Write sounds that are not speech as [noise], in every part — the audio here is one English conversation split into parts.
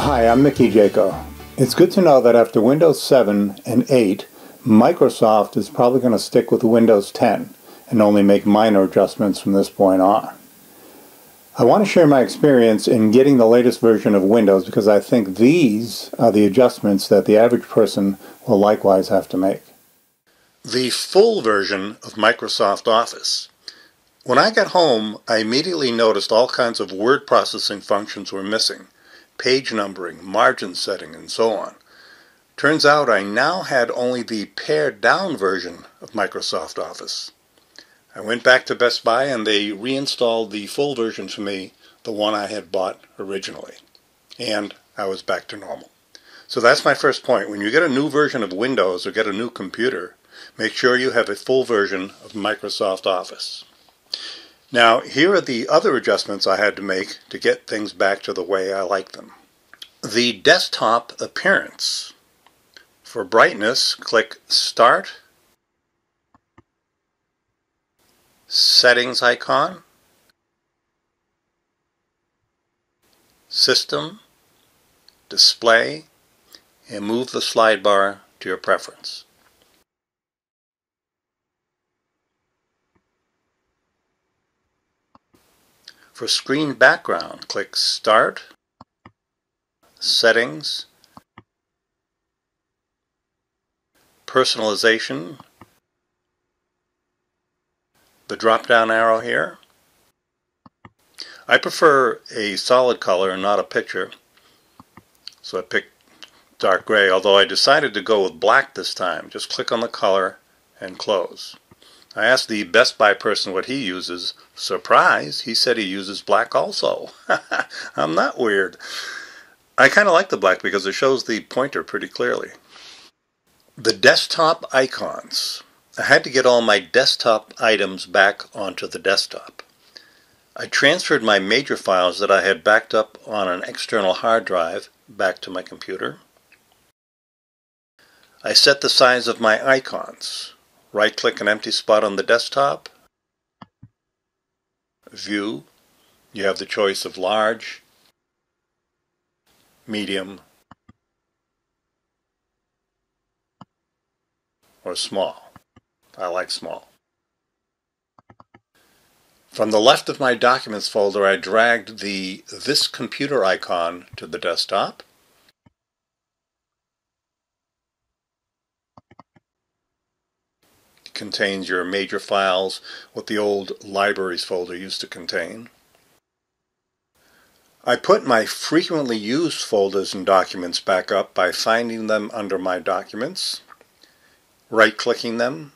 Hi, I'm Mickey Jako. It's good to know that after Windows 7 and 8, Microsoft is probably going to stick with Windows 10 and only make minor adjustments from this point on. I want to share my experience in getting the latest version of Windows because I think these are the adjustments that the average person will likewise have to make. The full version of Microsoft Office. When I got home, I immediately noticed all kinds of word processing functions were missing page numbering, margin setting, and so on. Turns out I now had only the pared down version of Microsoft Office. I went back to Best Buy and they reinstalled the full version for me, the one I had bought originally. And I was back to normal. So that's my first point. When you get a new version of Windows or get a new computer, make sure you have a full version of Microsoft Office. Now, here are the other adjustments I had to make to get things back to the way I like them. The desktop appearance. For brightness, click Start, Settings icon, System, Display, and move the slide bar to your preference. For screen background, click Start, Settings, Personalization, the drop-down arrow here. I prefer a solid color and not a picture, so I picked dark gray, although I decided to go with black this time. Just click on the color and close. I asked the Best Buy person what he uses. Surprise, he said he uses black also. [laughs] I'm not weird. I kind of like the black because it shows the pointer pretty clearly. The desktop icons. I had to get all my desktop items back onto the desktop. I transferred my major files that I had backed up on an external hard drive back to my computer. I set the size of my icons. Right click an empty spot on the desktop. View. You have the choice of large, medium, or small. I like small. From the left of my Documents folder, I dragged the This Computer icon to the desktop. Contains your major files, what the old libraries folder used to contain. I put my frequently used folders and documents back up by finding them under my documents, right-clicking them,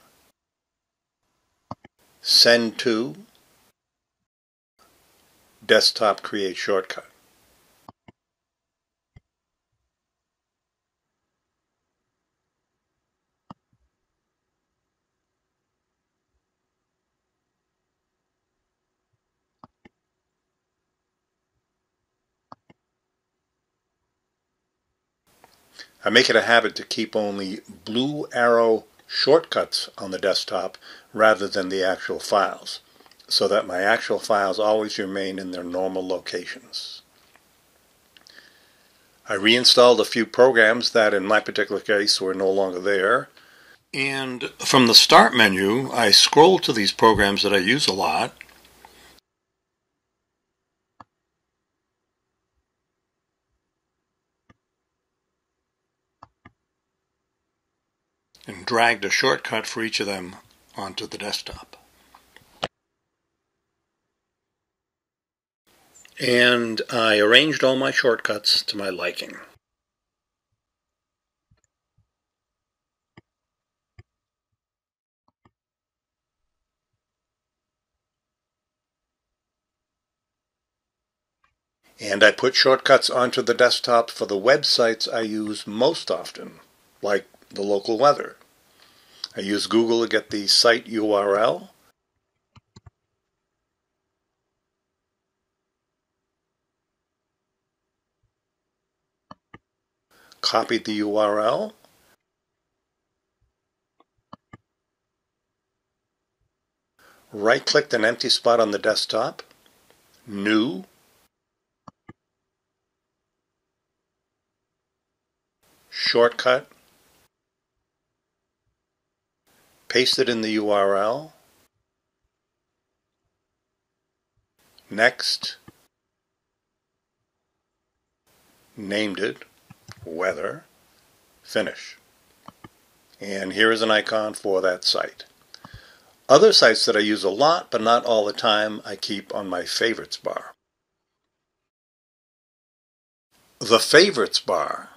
send to, desktop create shortcut. I make it a habit to keep only blue arrow shortcuts on the desktop rather than the actual files, so that my actual files always remain in their normal locations. I reinstalled a few programs that in my particular case were no longer there. And from the Start menu, I scroll to these programs that I use a lot and dragged a shortcut for each of them onto the desktop. And I arranged all my shortcuts to my liking. And I put shortcuts onto the desktop for the websites I use most often, like the local weather. I use Google to get the site URL. Copied the URL. Right-clicked an empty spot on the desktop. New. shortcut, paste it in the URL, next, named it, weather, finish. And here is an icon for that site. Other sites that I use a lot, but not all the time, I keep on my favorites bar. The favorites bar.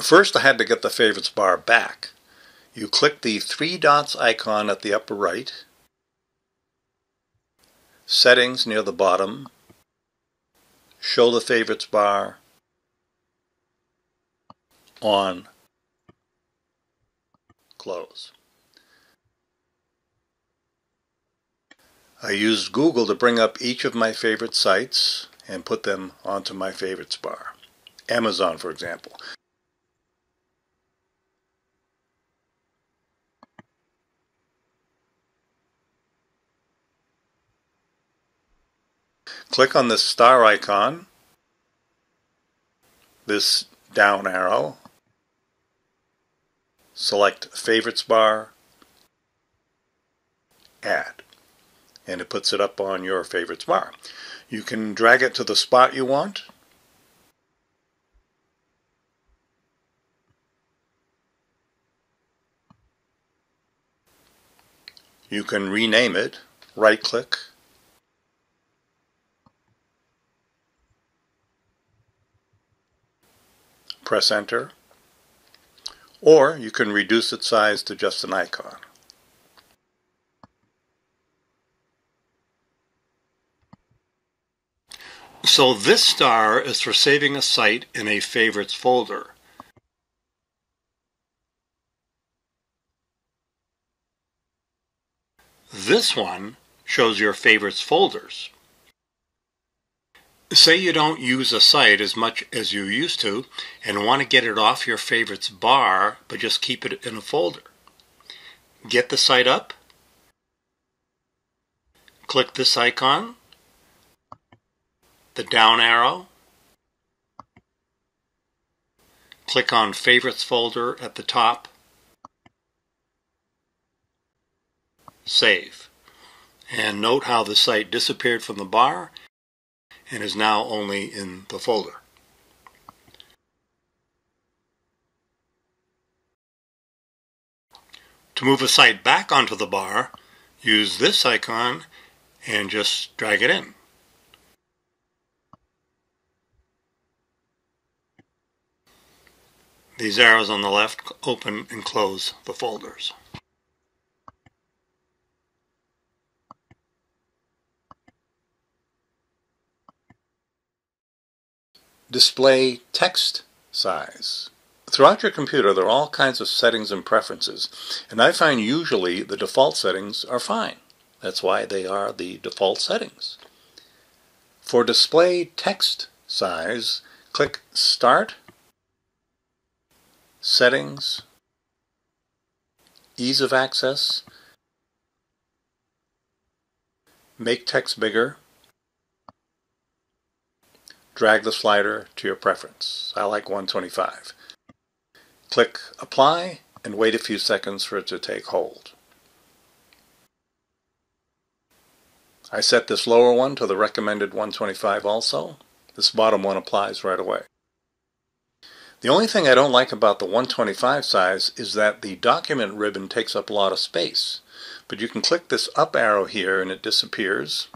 First I had to get the favorites bar back. You click the three dots icon at the upper right, settings near the bottom, show the favorites bar, on, close. I used Google to bring up each of my favorite sites and put them onto my favorites bar. Amazon, for example. Click on this star icon, this down arrow, select Favorites bar, Add, and it puts it up on your Favorites bar. You can drag it to the spot you want. You can rename it, right click, press enter, or you can reduce its size to just an icon. So this star is for saving a site in a favorites folder. This one shows your favorites folders. Say you don't use a site as much as you used to and want to get it off your favorites bar, but just keep it in a folder. Get the site up, click this icon, the down arrow, click on favorites folder at the top, save. And note how the site disappeared from the bar and is now only in the folder. To move a site back onto the bar, use this icon and just drag it in. These arrows on the left open and close the folders. Display text size. Throughout your computer, there are all kinds of settings and preferences, and I find usually the default settings are fine. That's why they are the default settings. For display text size, click Start, Settings, Ease of Access, Make text bigger, drag the slider to your preference. I like 125. Click Apply and wait a few seconds for it to take hold. I set this lower one to the recommended 125 also. This bottom one applies right away. The only thing I don't like about the 125 size is that the document ribbon takes up a lot of space. But you can click this up arrow here and it disappears.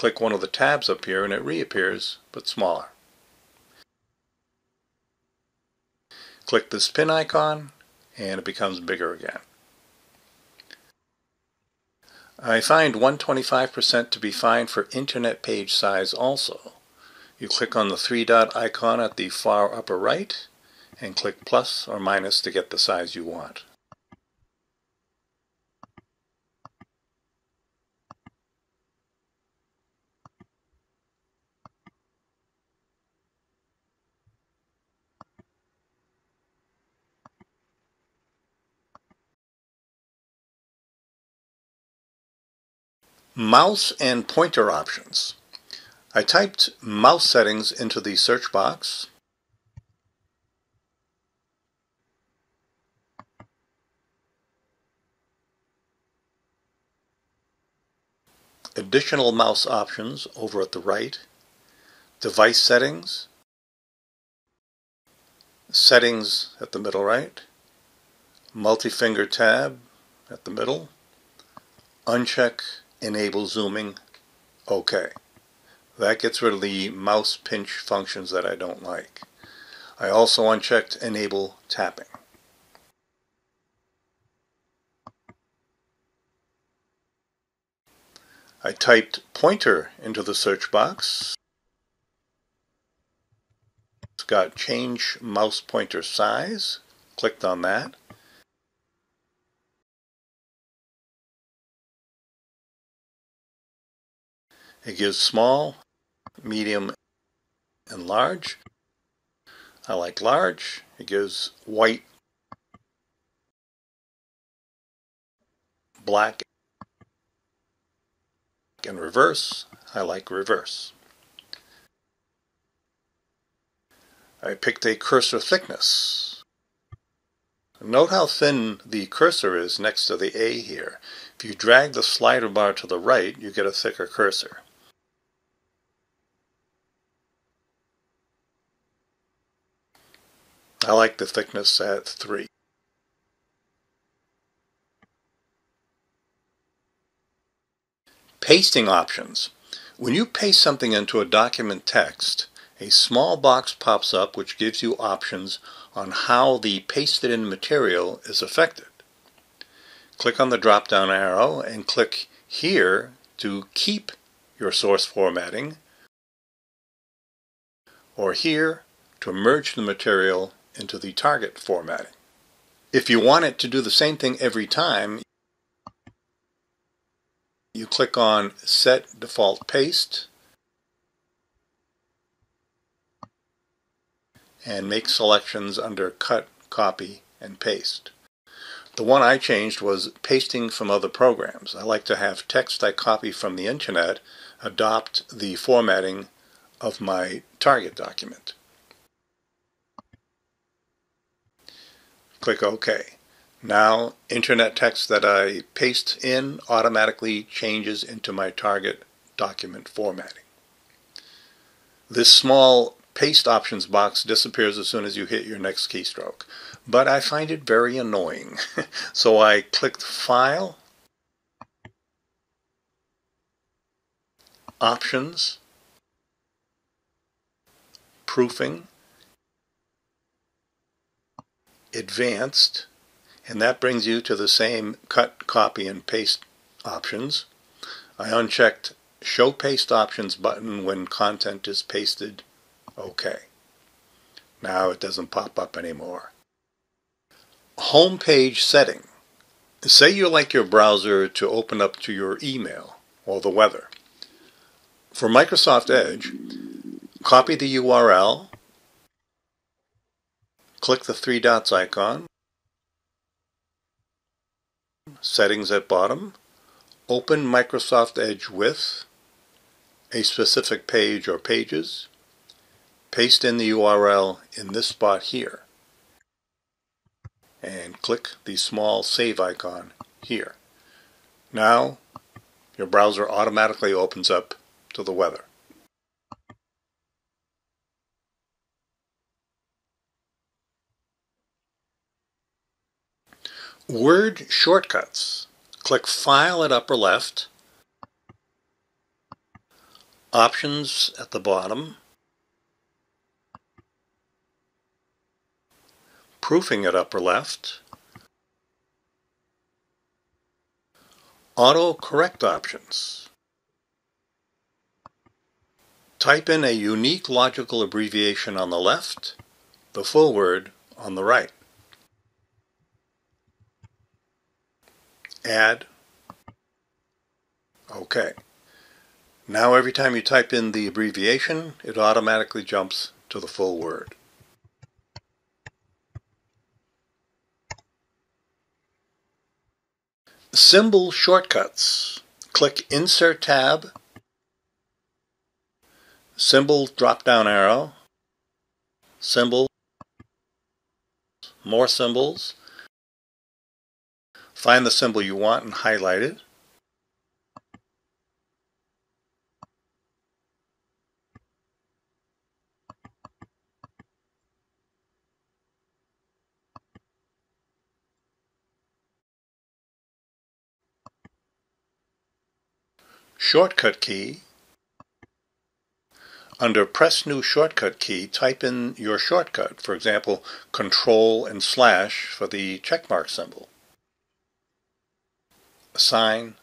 Click one of the tabs up here and it reappears, but smaller. Click this pin icon and it becomes bigger again. I find 125% to be fine for internet page size also. You click on the three dot icon at the far upper right and click plus or minus to get the size you want. Mouse and pointer options. I typed mouse settings into the search box. Additional mouse options over at the right. Device settings. Settings at the middle right. Multi-finger tab at the middle. Uncheck enable zooming, OK. That gets rid of the mouse pinch functions that I don't like. I also unchecked enable tapping. I typed pointer into the search box. It's got change mouse pointer size. Clicked on that. It gives small, medium, and large. I like large. It gives white, black, and reverse. I like reverse. I picked a cursor thickness. Note how thin the cursor is next to the A here. If you drag the slider bar to the right, you get a thicker cursor. I like the thickness at 3. Pasting options. When you paste something into a document text, a small box pops up which gives you options on how the pasted in material is affected. Click on the drop down arrow and click here to keep your source formatting or here to merge the material into the target formatting. If you want it to do the same thing every time, you click on Set Default Paste and make selections under Cut, Copy, and Paste. The one I changed was pasting from other programs. I like to have text I copy from the internet adopt the formatting of my target document. Click OK. Now, internet text that I paste in automatically changes into my target document formatting. This small paste options box disappears as soon as you hit your next keystroke, but I find it very annoying. [laughs] so I clicked File, Options, Proofing, Advanced, and that brings you to the same cut, copy, and paste options. I unchecked Show Paste Options button when content is pasted. OK. Now it doesn't pop up anymore. Home page setting. Say you like your browser to open up to your email or the weather. For Microsoft Edge, copy the URL, click the three dots icon, settings at bottom, open Microsoft Edge with a specific page or pages, paste in the URL in this spot here, and click the small save icon here. Now your browser automatically opens up to the weather. Word shortcuts. Click File at upper left, Options at the bottom, Proofing at upper left, Auto correct options. Type in a unique logical abbreviation on the left, the full word on the right. Add. Okay. Now every time you type in the abbreviation, it automatically jumps to the full word. Symbol shortcuts. Click Insert tab, symbol drop down arrow, symbol, more symbols, Find the symbol you want and highlight it. Shortcut key. Under Press New Shortcut key, type in your shortcut, for example, Control and slash for the checkmark symbol. Assign.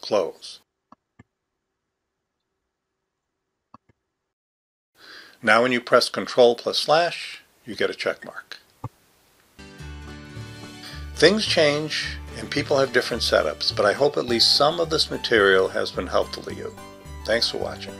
Close. Now when you press Control plus slash, you get a check mark. Things change and people have different setups, but I hope at least some of this material has been helpful to you. Thanks for watching.